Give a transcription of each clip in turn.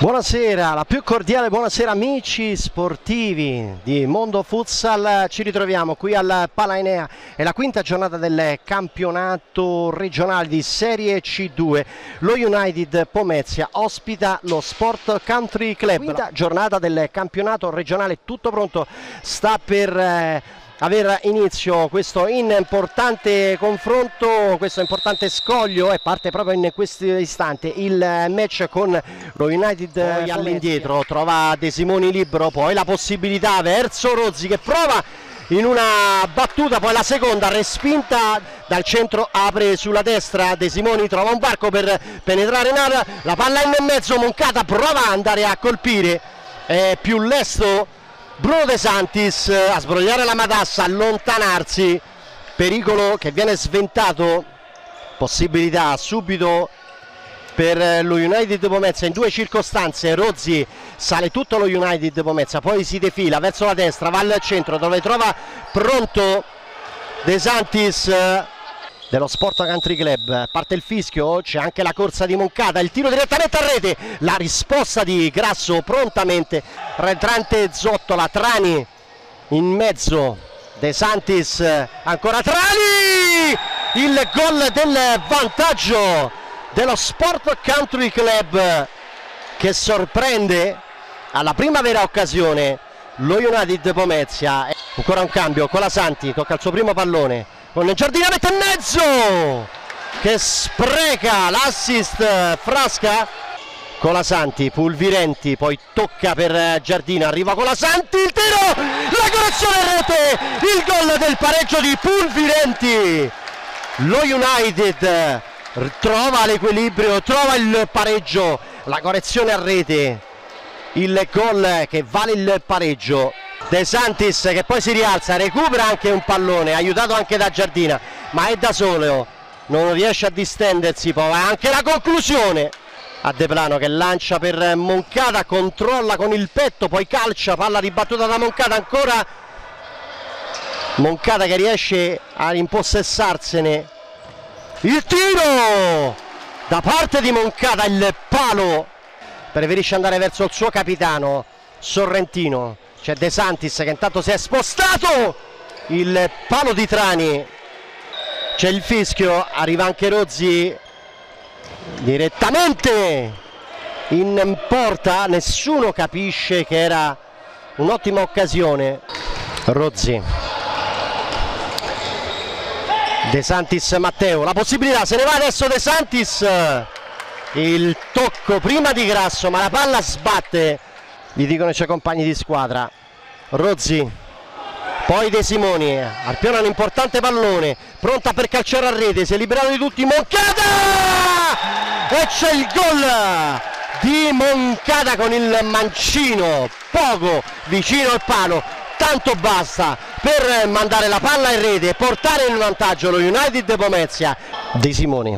Buonasera, la più cordiale buonasera amici sportivi di Mondo Futsal, ci ritroviamo qui al Palainea, è la quinta giornata del campionato regionale di Serie C2, lo United Pomezia ospita lo Sport Country Club, quinta giornata del campionato regionale, tutto pronto, sta per... Eh, aver inizio questo importante confronto, questo importante scoglio e parte proprio in questo istante il match con lo United poi all'indietro, trova De Simoni libero, poi la possibilità verso Rozzi che prova in una battuta, poi la seconda respinta dal centro, apre sulla destra, De Simoni trova un varco per penetrare in area, la palla in mezzo, Moncata prova ad andare a colpire, è più lesto Bruno De Santis a sbrogliare la matassa, allontanarsi, pericolo che viene sventato, possibilità subito per eh, lo United Pomezia in due circostanze, Rozzi sale tutto lo United Pomezia, poi si defila verso la destra, va al centro dove trova pronto De Santis eh, dello Sport Country Club. Parte il fischio, c'è anche la corsa di Moncata, il tiro direttamente a rete, la risposta di Grasso prontamente, rientrante Zottola, Trani in mezzo, De Santis ancora Trani, il gol del vantaggio dello Sport Country Club che sorprende alla prima vera occasione lo United Pomezia. Ancora un cambio, Colasanti tocca il suo primo pallone, con Giardina mette in mezzo che spreca l'assist Frasca Colasanti, Pulvirenti, poi tocca per Giardina, arriva Colasanti, il tiro, la correzione in rete, il gol del pareggio di Pulvirenti. Lo United trova l'equilibrio, trova il pareggio, la correzione a rete, il gol che vale il pareggio De Santis che poi si rialza, recupera anche un pallone, aiutato anche da Giardina, ma è da solo, non riesce a distendersi, poi anche la conclusione a De Plano che lancia per Moncada, controlla con il petto, poi calcia, palla ribattuta da Moncada ancora. Moncada che riesce a impossessarsene. Il tiro da parte di Moncada, il palo, preferisce andare verso il suo capitano Sorrentino c'è De Santis che intanto si è spostato. Il palo di Trani. C'è il fischio. Arriva anche Rozzi. Direttamente. In porta. Nessuno capisce che era un'ottima occasione. Rozzi. De Santis Matteo. La possibilità. Se ne va adesso De Santis. Il tocco prima di Grasso ma la palla sbatte gli dicono i suoi compagni di squadra. Rozzi. Poi De Simoni. Arpiona un importante pallone. Pronta per calciare a rete. Si è liberato di tutti. Moncada! E c'è il gol di Moncada con il mancino. Poco vicino al palo. Tanto basta per mandare la palla in rete e portare in vantaggio lo United Pomezia. De Simoni.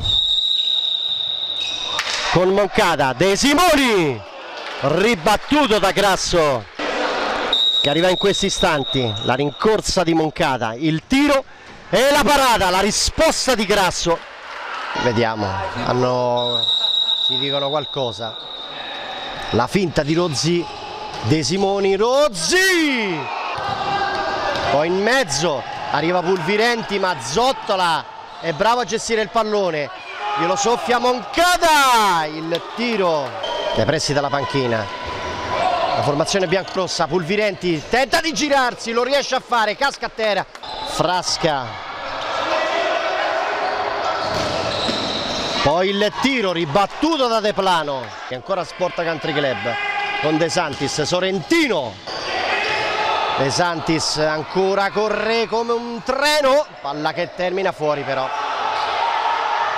Con Moncada. De Simoni ribattuto da Grasso che arriva in questi istanti la rincorsa di Moncada il tiro e la parata la risposta di Grasso. Vediamo hanno, si dicono qualcosa. La finta di Rozzi De Simoni Rozzi! Poi in mezzo arriva Pulvirenti ma Zottola è bravo a gestire il pallone. Glielo soffia Moncada il tiro dai pressi dalla panchina. La formazione biancrossa Pulvirenti tenta di girarsi lo riesce a fare casca a terra Frasca. Poi il tiro ribattuto da De Plano e ancora Sport Country Club con De Santis Sorrentino. De Santis ancora corre come un treno palla che termina fuori però.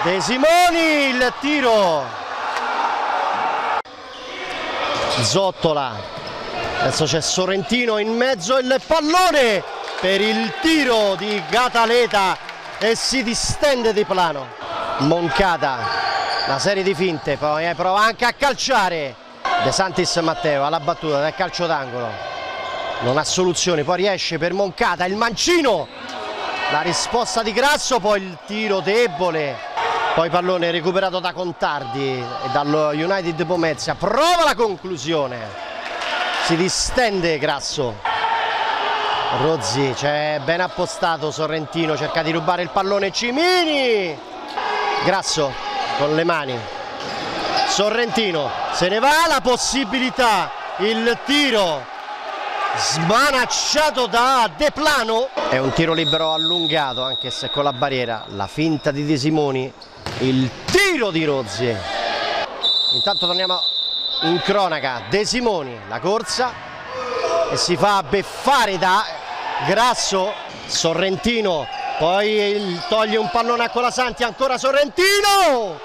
De Simoni il tiro Zottola. Adesso c'è Sorrentino in mezzo il pallone per il tiro di Gataleta e si distende di plano. Moncata una serie di finte poi eh, prova anche a calciare. De Santis Matteo alla battuta del calcio d'angolo. Non ha soluzione poi riesce per Moncata il mancino. La risposta di Grasso poi il tiro debole poi pallone recuperato da Contardi e dallo United Pomezia. Prova la conclusione. Si distende Grasso. Rozzi c'è ben appostato Sorrentino cerca di rubare il pallone. Cimini! Grasso con le mani. Sorrentino se ne va la possibilità. Il tiro smanacciato da De Plano. È un tiro libero allungato anche se con la barriera la finta di De Simoni il tiro di Rozzi. Intanto torniamo in cronaca. De Simoni la corsa e si fa beffare da Grasso Sorrentino poi toglie un pallone a Colasanti ancora Sorrentino!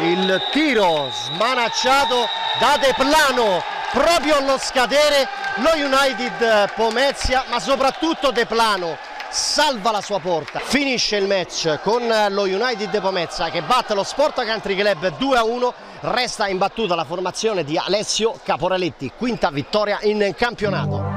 Il tiro smanacciato da De Plano proprio allo scadere lo United Pomezia ma soprattutto De Plano salva la sua porta. Finisce il match con lo United Pomezia che batte lo Sport Country Club 2 a 1. Resta imbattuta la formazione di Alessio Caporaletti, quinta vittoria in campionato.